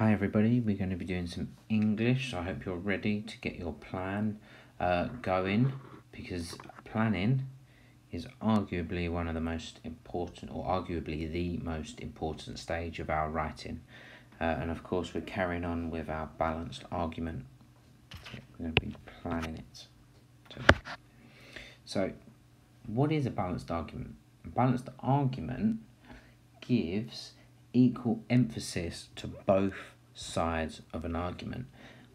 Hi everybody, we're going to be doing some English, so I hope you're ready to get your plan uh, going because planning is arguably one of the most important or arguably the most important stage of our writing. Uh, and of course we're carrying on with our balanced argument. So we're going to be planning it. So what is a balanced argument? A balanced argument gives equal emphasis to both sides of an argument.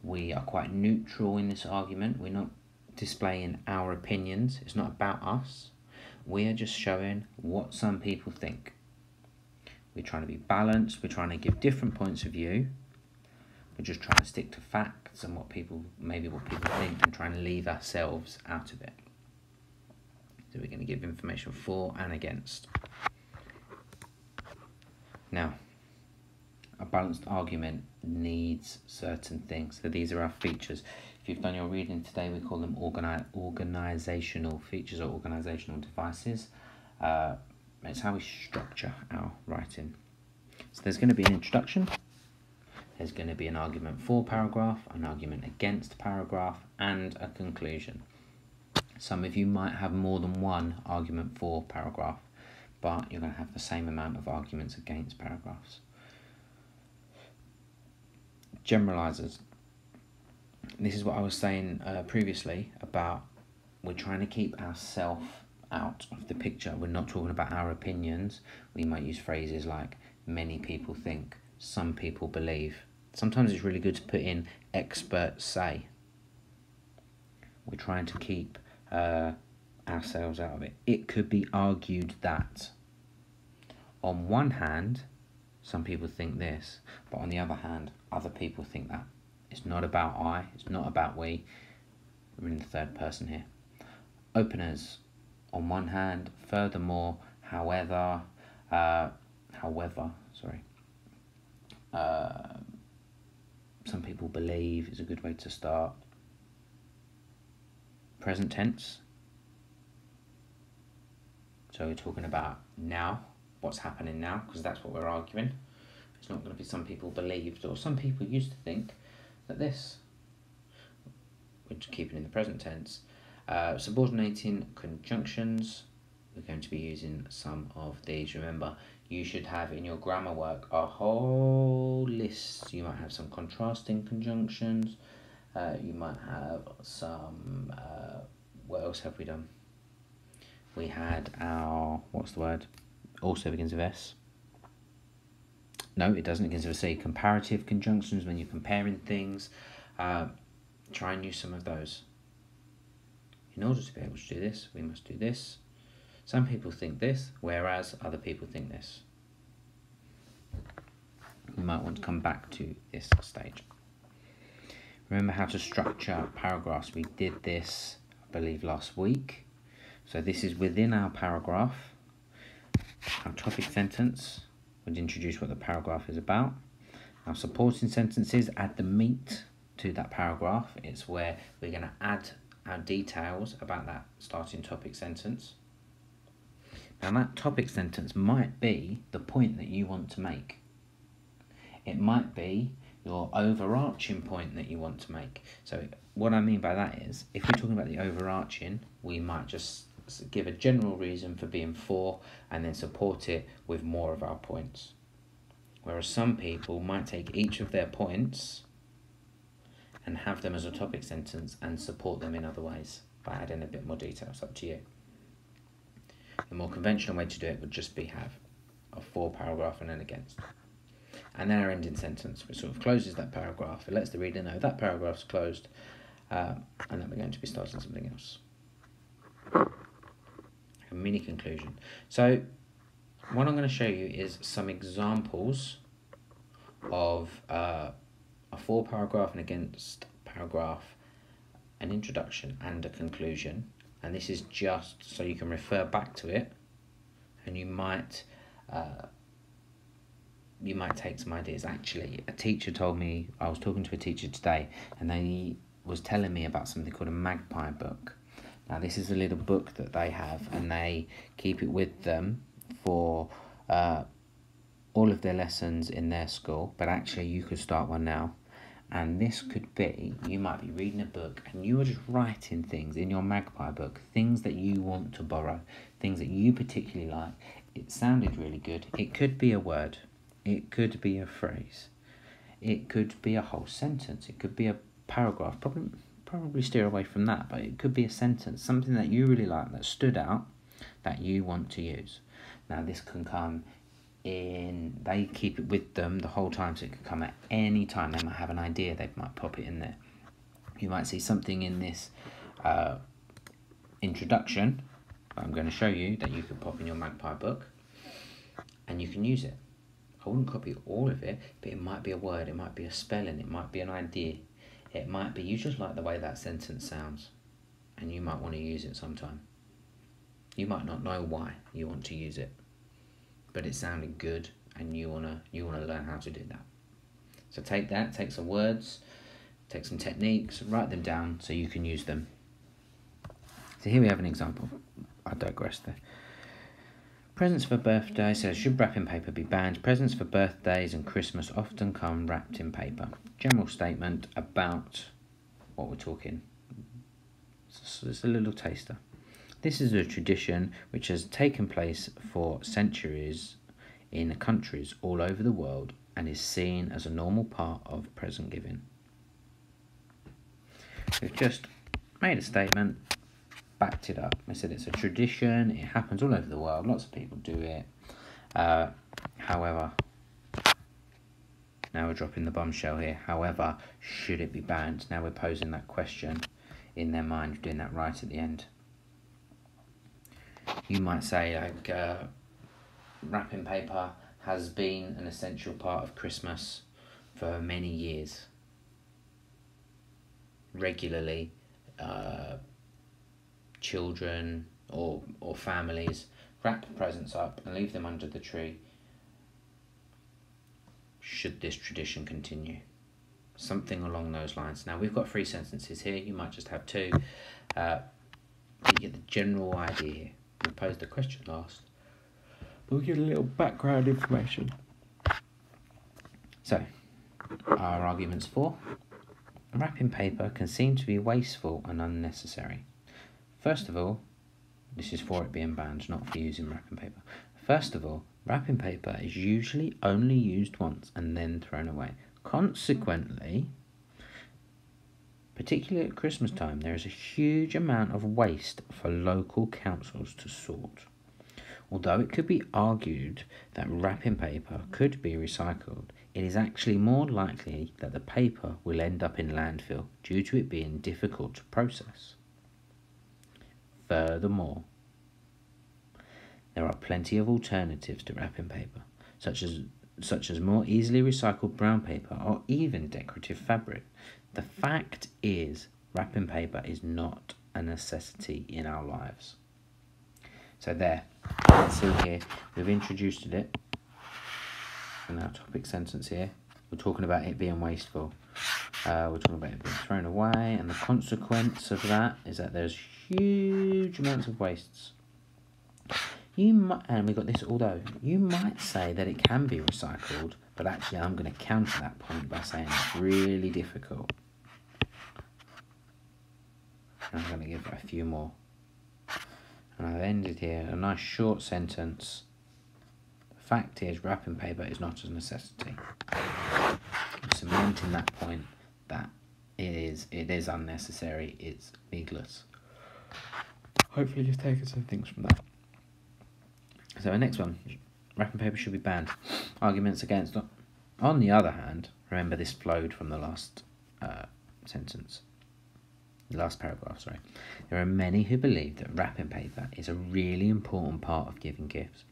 We are quite neutral in this argument. We're not displaying our opinions. It's not about us. We are just showing what some people think. We're trying to be balanced. We're trying to give different points of view. We're just trying to stick to facts and what people, maybe what people think, and trying to leave ourselves out of it. So we're going to give information for and against. Now, a balanced argument needs certain things. So these are our features. If you've done your reading today, we call them organi organizational features or organizational devices. Uh, it's how we structure our writing. So there's going to be an introduction. There's going to be an argument for paragraph, an argument against paragraph, and a conclusion. Some of you might have more than one argument for paragraph but you're going to have the same amount of arguments against paragraphs. Generalizers. This is what I was saying uh, previously about we're trying to keep ourselves out of the picture. We're not talking about our opinions. We might use phrases like many people think, some people believe. Sometimes it's really good to put in experts say. We're trying to keep uh, ourselves out of it. It could be argued that on one hand, some people think this, but on the other hand, other people think that. It's not about I, it's not about we. We're in the third person here. Openers, on one hand, furthermore, however, uh, however, sorry. Uh, some people believe is a good way to start. Present tense. So we're talking about now what's happening now because that's what we're arguing. It's not going to be some people believed or some people used to think that this, we're keeping in the present tense, uh, subordinating conjunctions, we're going to be using some of these. Remember, you should have in your grammar work a whole list. You might have some contrasting conjunctions. Uh, you might have some, uh, what else have we done? We had our, what's the word? Also begins with S. No, it doesn't. It begins with C. Comparative conjunctions, when you're comparing things. Uh, try and use some of those. In order to be able to do this, we must do this. Some people think this, whereas other people think this. You might want to come back to this stage. Remember how to structure paragraphs. We did this, I believe, last week. So this is within our paragraph. Our topic sentence would introduce what the paragraph is about. Our supporting sentences add the meat to that paragraph. It's where we're going to add our details about that starting topic sentence. Now that topic sentence might be the point that you want to make. It might be your overarching point that you want to make. So what I mean by that is, if we're talking about the overarching, we might just give a general reason for being for and then support it with more of our points. Whereas some people might take each of their points and have them as a topic sentence and support them in other ways by adding a bit more detail. It's up to you. The more conventional way to do it would just be have a for paragraph and an against. And then our ending sentence, which sort of closes that paragraph. It lets the reader know that paragraph's closed uh, and then we're going to be starting something else mini conclusion. So what I'm going to show you is some examples of uh, a for paragraph and against paragraph, an introduction and a conclusion. And this is just so you can refer back to it and you might uh, you might take some ideas. Actually, a teacher told me, I was talking to a teacher today and they was telling me about something called a magpie book now this is a little book that they have and they keep it with them for uh, all of their lessons in their school, but actually you could start one now. And this could be you might be reading a book and you are just writing things in your magpie book, things that you want to borrow, things that you particularly like. It sounded really good. It could be a word, it could be a phrase, it could be a whole sentence, it could be a paragraph. Probably, probably steer away from that, but it could be a sentence, something that you really like that stood out that you want to use. Now, this can come in, they keep it with them the whole time, so it can come at any time. They might have an idea, they might pop it in there. You might see something in this uh, introduction I'm going to show you that you can pop in your Magpie book and you can use it. I wouldn't copy all of it, but it might be a word, it might be a spelling, it might be an idea. It might be you just like the way that sentence sounds and you might want to use it sometime. You might not know why you want to use it, but it sounded good and you wanna you wanna learn how to do that. So take that, take some words, take some techniques, write them down so you can use them. So here we have an example. I digress there. Presents for birthday says, should wrapping paper be banned? Presents for birthdays and Christmas often come wrapped in paper. General statement about what we're talking. So it's a little taster. This is a tradition which has taken place for centuries in countries all over the world and is seen as a normal part of present giving. We've just made a statement backed it up. I said it's a tradition, it happens all over the world, lots of people do it. Uh, however, now we're dropping the bombshell here. However, should it be banned? Now we're posing that question in their mind, doing that right at the end. You might say, like, uh, wrapping paper has been an essential part of Christmas for many years. Regularly, uh, children or, or families wrap presents up and leave them under the tree should this tradition continue. Something along those lines. Now, we've got three sentences here. You might just have two. Uh, you get the general idea here. We'll pose the question last. We'll give a little background information. So, our arguments for wrapping paper can seem to be wasteful and unnecessary. First of all, this is for it being banned, not for using wrapping paper. First of all, wrapping paper is usually only used once and then thrown away. Consequently, particularly at Christmas time, there is a huge amount of waste for local councils to sort. Although it could be argued that wrapping paper could be recycled, it is actually more likely that the paper will end up in landfill due to it being difficult to process. Furthermore, there are plenty of alternatives to wrapping paper, such as such as more easily recycled brown paper or even decorative fabric. The fact is, wrapping paper is not a necessity in our lives. So there, see here, we've introduced it in our topic sentence here. We're talking about it being wasteful. Uh, we're talking about it being thrown away, and the consequence of that is that there's huge amounts of wastes. You might, and we got this. Although you might say that it can be recycled, but actually, I'm going to counter that point by saying it's really difficult. I'm going to give it a few more. And I've ended here a nice short sentence. The fact is, wrapping paper is not a necessity. Cementing that point that it is it is unnecessary. It's needless. Hopefully you've taken some things from that. So the next one, wrapping paper should be banned. Arguments against. On the other hand, remember this flowed from the last uh, sentence, the last paragraph, sorry. There are many who believe that wrapping paper is a really important part of giving gifts.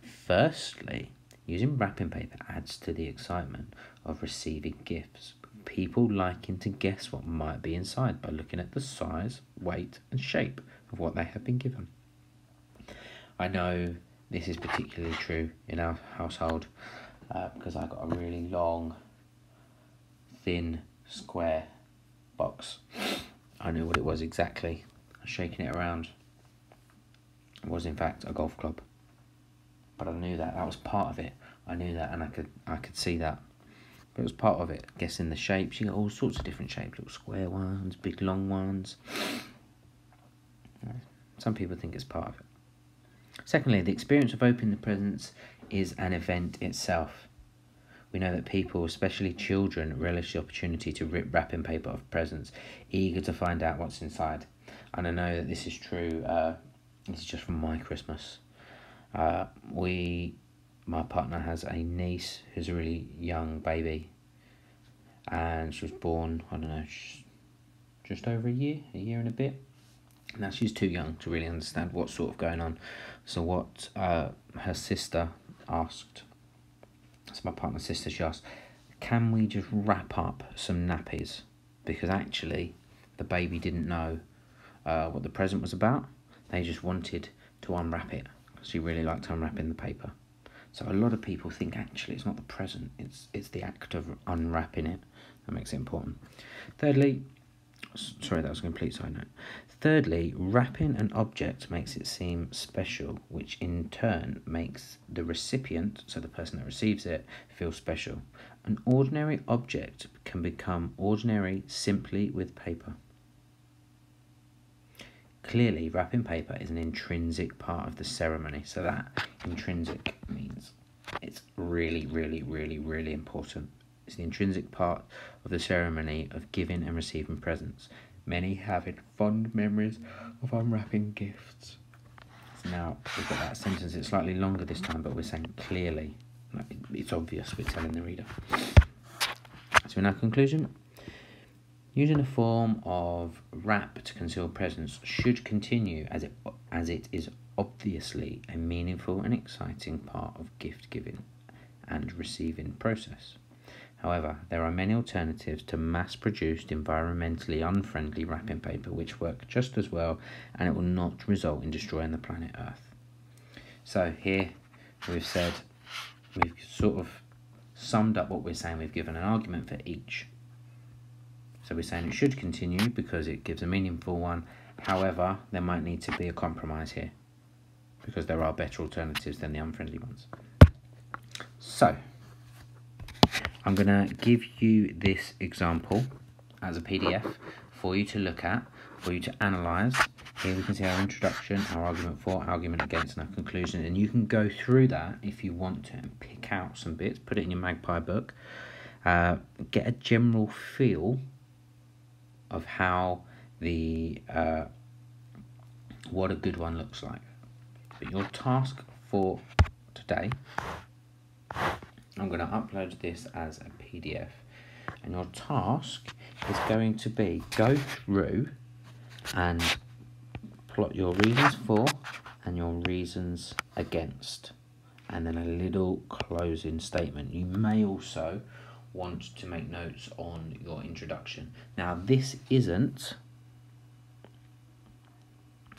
Firstly, using wrapping paper adds to the excitement of receiving gifts people liking to guess what might be inside by looking at the size, weight, and shape of what they have been given. I know this is particularly true in our household uh, because I got a really long, thin, square box. I knew what it was exactly. Shaking it around. It was in fact a golf club. But I knew that that was part of it. I knew that and I could I could see that. It was part of it, guessing the shapes. You got all sorts of different shapes, little square ones, big long ones. Some people think it's part of it. Secondly, the experience of opening the presents is an event itself. We know that people, especially children, relish the opportunity to rip wrapping paper off presents, eager to find out what's inside. And I know that this is true. Uh, this is just from my Christmas. Uh, we, my partner has a niece who's a really young baby, and she was born. I don't know, just over a year, a year and a bit. Now she's too young to really understand what's sort of going on. So what uh, her sister asked that's my partner's sister, she asked, can we just wrap up some nappies? Because actually, the baby didn't know uh, what the present was about. They just wanted to unwrap it. She really liked unwrapping the paper. So a lot of people think actually it's not the present, it's it's the act of unwrapping it that makes it important. Thirdly, sorry, that was a complete side note. Thirdly, wrapping an object makes it seem special, which in turn makes the recipient, so the person that receives it, feel special. An ordinary object can become ordinary simply with paper. Clearly, wrapping paper is an intrinsic part of the ceremony, so that intrinsic means it's really, really, really, really important. It's the intrinsic part of the ceremony of giving and receiving presents. Many have fond memories of unwrapping gifts. Now, we've got that sentence, it's slightly longer this time, but we're saying clearly. It's obvious we're telling the reader. So in our conclusion, using a form of wrap to conceal presents should continue as it, as it is obviously a meaningful and exciting part of gift giving and receiving process. However, there are many alternatives to mass-produced, environmentally unfriendly wrapping paper which work just as well and it will not result in destroying the planet Earth. So here we've said, we've sort of summed up what we're saying, we've given an argument for each. So we're saying it should continue because it gives a meaningful one, however, there might need to be a compromise here because there are better alternatives than the unfriendly ones. So, I'm going to give you this example as a PDF for you to look at, for you to analyse. Here we can see our introduction, our argument for, argument against, and our conclusion. And you can go through that if you want to and pick out some bits, put it in your Magpie book, uh, get a general feel of how the uh, what a good one looks like. But your task for today I'm going to upload this as a PDF and your task is going to be go through and plot your reasons for and your reasons against and then a little closing statement. You may also want to make notes on your introduction. Now this isn't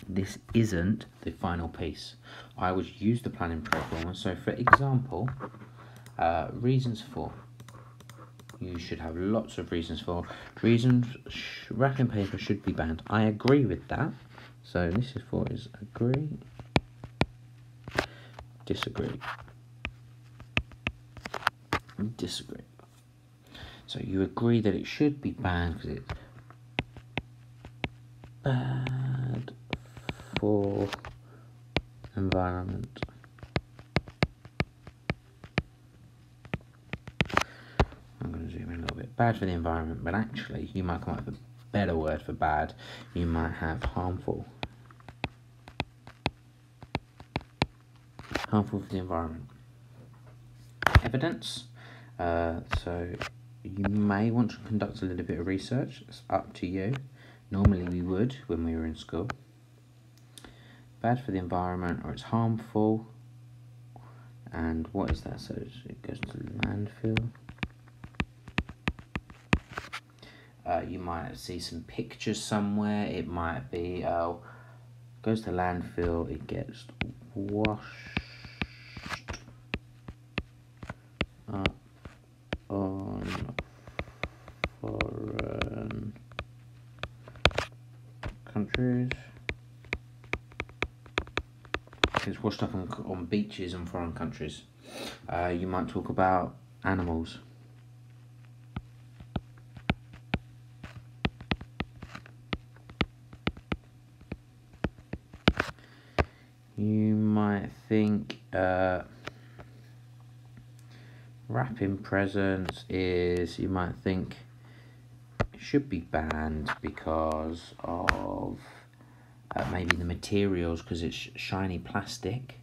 this isn't the final piece. I would use the planning program. So for example, uh, reasons for. You should have lots of reasons for. Reasons wrapping paper should be banned. I agree with that. So this is for is agree, disagree, disagree. So you agree that it should be banned because it's bad for environment. I'm going to zoom in a little bit. Bad for the environment, but actually you might come up with a better word for bad. You might have harmful. Harmful for the environment. Evidence. Uh, so you may want to conduct a little bit of research. It's up to you. Normally we would when we were in school. Bad for the environment or it's harmful. And what is that? So it goes to landfill. Uh, you might see some pictures somewhere. It might be uh, goes to landfill. It gets washed up on foreign countries. It's washed up on, on beaches in foreign countries. Uh, you might talk about animals. You might think uh, wrapping presents is, you might think, should be banned because of uh, maybe the materials because it's shiny plastic.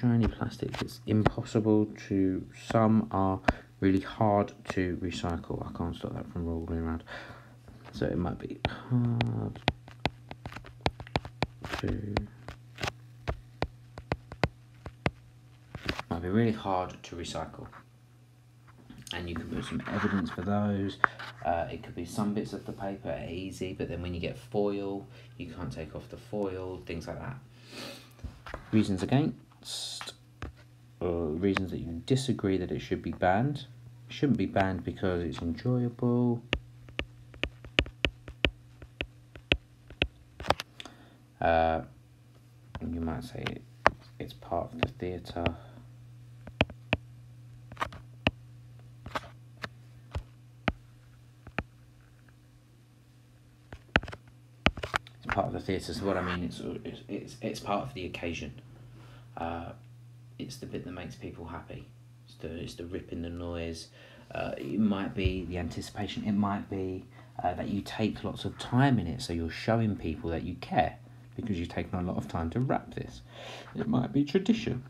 Shiny plastic it's impossible to some are really hard to recycle. I can't stop that from rolling around. So it might be hard to might be really hard to recycle and you can put some evidence for those. Uh, it could be some bits of the paper are easy, but then when you get foil, you can't take off the foil, things like that. Reasons against, or reasons that you disagree that it should be banned. It shouldn't be banned because it's enjoyable. Uh, you might say it's part of the theatre. part of the theatre. So what I mean, it's it's it's part of the occasion. Uh, it's the bit that makes people happy. It's the it's the ripping the noise. Uh, it might be the anticipation. It might be uh, that you take lots of time in it, so you're showing people that you care because you've taken a lot of time to wrap this. It might be tradition.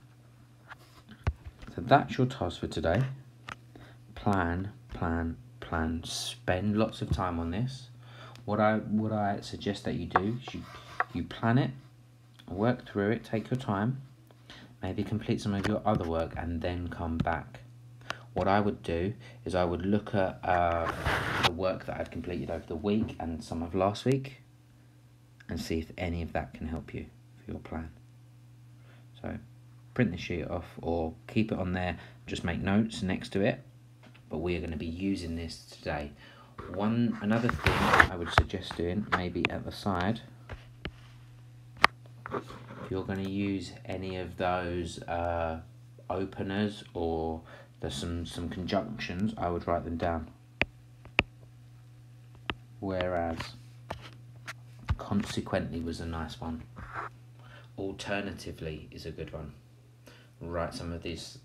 So that's your task for today. Plan, plan, plan. Spend lots of time on this what I what I suggest that you do is you you plan it, work through it, take your time, maybe complete some of your other work, and then come back. What I would do is I would look at uh, the work that I've completed over the week and some of last week, and see if any of that can help you for your plan. So print the sheet off or keep it on there, just make notes next to it. But we are going to be using this today one another thing I would suggest doing maybe at the side. If you're going to use any of those uh, openers or there's some some conjunctions I would write them down. Whereas consequently was a nice one. Alternatively is a good one. Write some of these